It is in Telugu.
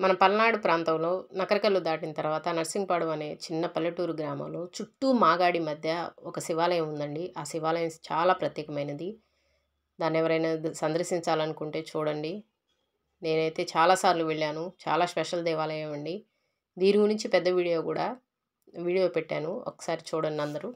మన పల్నాడు ప్రాంతంలో నకరికల్లు దాటిన తర్వాత నర్సింగ్పాడు అనే చిన్న పల్లెటూరు గ్రామంలో చుట్టూ మాగాడి మధ్య ఒక శివాలయం ఉందండి. ఆ శివాలయం చాలా ప్రత్యేకమైనది. దాన్ని ఎవరైనా సందర్శించాలనుకుంటే చూడండి. నేనైతే చాలాసార్లు వెళ్ళాను. చాలా స్పెషల్ దేవాలయం అండి. దీని గురించి పెద్ద వీడియో కూడా వీడియో పెట్టాను. ఒకసారి చూడండి అందరూ.